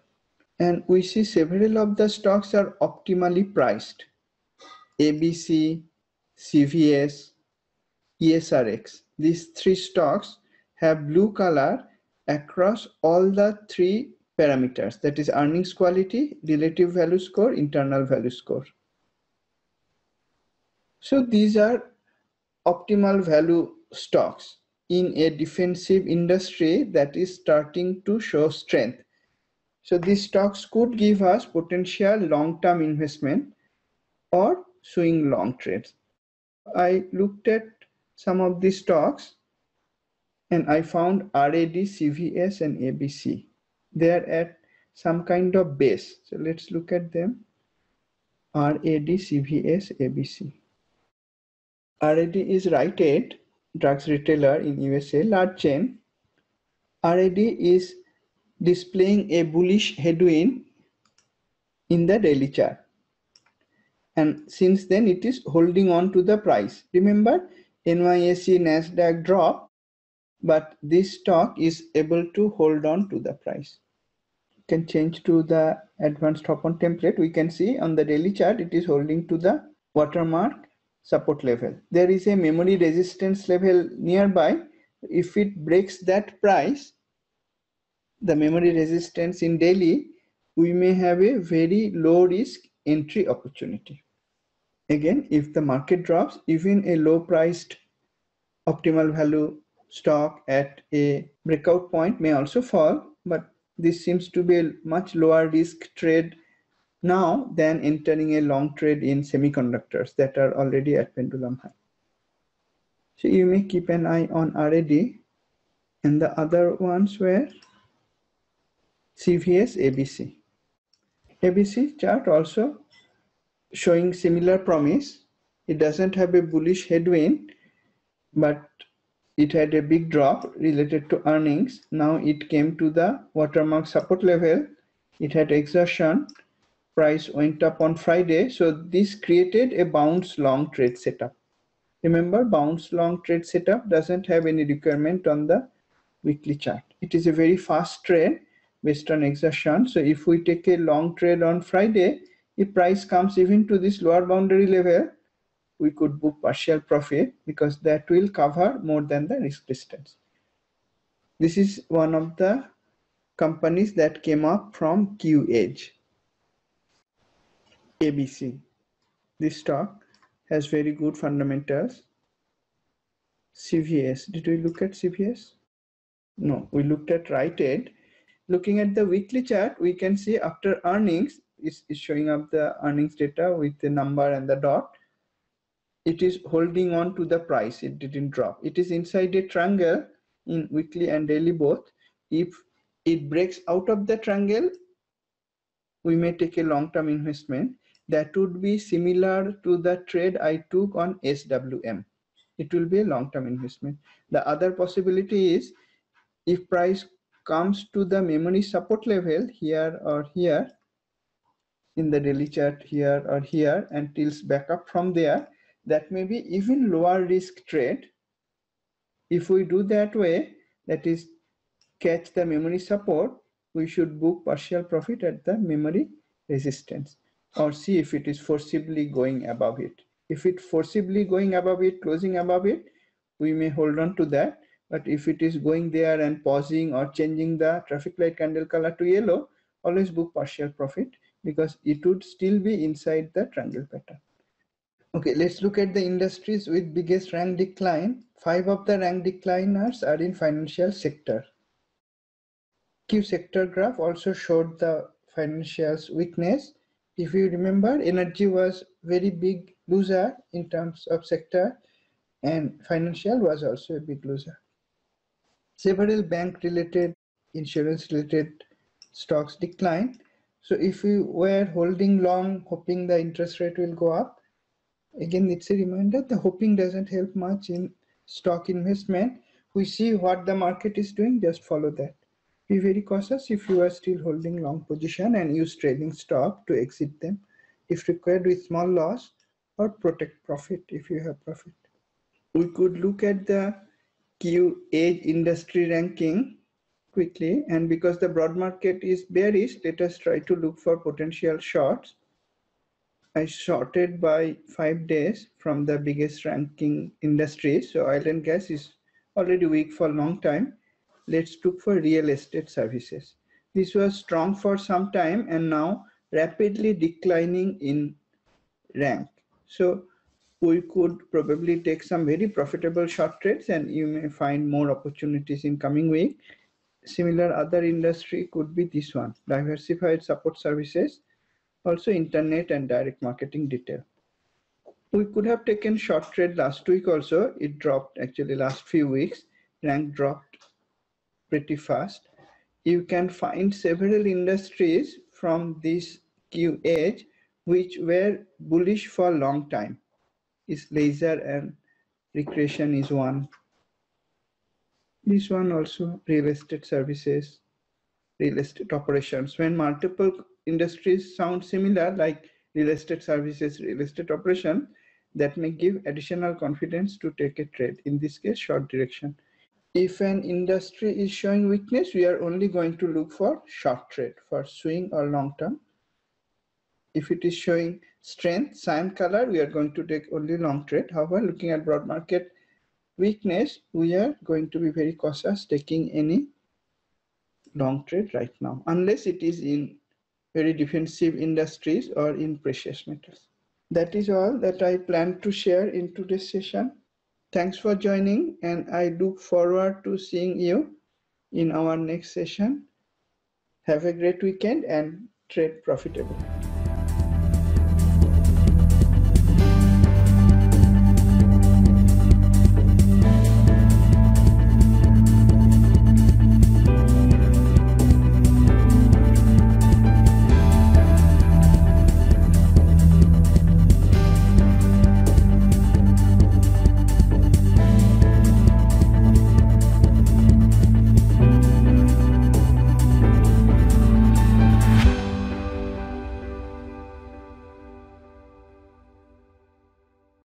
and we see several of the stocks are optimally priced. Abc cvs esrx these three stocks have blue color across all the three parameters. That is earnings quality, relative value score, internal value score. So these are optimal value stocks in a defensive industry that is starting to show strength. So these stocks could give us potential long-term investment or swing long trades. I looked at some of these stocks and I found RAD, CVS, and ABC. They're at some kind of base. So let's look at them. RAD, CVS, ABC. RAD is Rite Aid, drugs retailer in USA, large chain. RAD is displaying a bullish headwind in the daily chart. And since then it is holding on to the price. Remember, NYSE NASDAQ drop but this stock is able to hold on to the price. can change to the advanced hop on template. We can see on the daily chart, it is holding to the watermark support level. There is a memory resistance level nearby. If it breaks that price, the memory resistance in daily, we may have a very low risk entry opportunity. Again, if the market drops, even a low priced optimal value stock at a breakout point may also fall, but this seems to be a much lower risk trade now than entering a long trade in semiconductors that are already at pendulum high. So you may keep an eye on RAD and the other ones were CVS ABC. ABC chart also showing similar promise. It doesn't have a bullish headwind, but it had a big drop related to earnings. Now it came to the watermark support level. It had exhaustion. Price went up on Friday. So this created a bounce long trade setup. Remember, bounce long trade setup doesn't have any requirement on the weekly chart. It is a very fast trade based on exhaustion. So if we take a long trade on Friday, if price comes even to this lower boundary level, we could book partial profit because that will cover more than the risk distance. This is one of the companies that came up from QEdge. ABC. This stock has very good fundamentals. CVS. Did we look at CVS? No, we looked at Rite Aid. Looking at the weekly chart, we can see after earnings, is, showing up the earnings data with the number and the dot. It is holding on to the price. It didn't drop. It is inside a triangle in weekly and daily both. If it breaks out of the triangle, we may take a long-term investment. That would be similar to the trade I took on SWM. It will be a long-term investment. The other possibility is if price comes to the memory support level here or here, in the daily chart here or here and tilts back up from there, that may be even lower risk trade. If we do that way, that is catch the memory support, we should book partial profit at the memory resistance or see if it is forcibly going above it. If it forcibly going above it, closing above it, we may hold on to that. But if it is going there and pausing or changing the traffic light candle color to yellow, always book partial profit because it would still be inside the triangle pattern. Okay, let's look at the industries with biggest rank decline. Five of the rank decliners are in financial sector. Q sector graph also showed the financials weakness. If you remember, energy was very big loser in terms of sector and financial was also a big loser. Several bank related, insurance related stocks declined so if we were holding long, hoping the interest rate will go up, again, it's a reminder the hoping doesn't help much in stock investment. We see what the market is doing, just follow that. Be very cautious if you are still holding long position and use trailing stop to exit them. If required with small loss or protect profit if you have profit. We could look at the Q industry ranking quickly and because the broad market is bearish let us try to look for potential shorts. I shorted by five days from the biggest ranking industries so oil and gas is already weak for a long time let's look for real estate services. This was strong for some time and now rapidly declining in rank. So we could probably take some very profitable short trades and you may find more opportunities in coming week. Similar other industry could be this one diversified support services also internet and direct marketing retail. We could have taken short trade last week also. It dropped actually last few weeks. Rank dropped pretty fast you can find several industries from this QEdge which were bullish for a long time is leisure and recreation is one this one also real estate services, real estate operations. When multiple industries sound similar, like real estate services, real estate operation, that may give additional confidence to take a trade. In this case, short direction. If an industry is showing weakness, we are only going to look for short trade for swing or long term. If it is showing strength, cyan color, we are going to take only long trade. However, looking at broad market weakness, we are going to be very cautious taking any long trade right now, unless it is in very defensive industries or in precious metals. That is all that I plan to share in today's session. Thanks for joining and I look forward to seeing you in our next session. Have a great weekend and trade profitably.